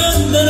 Como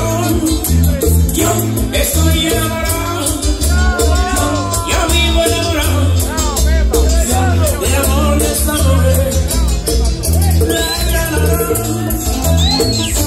Thank you.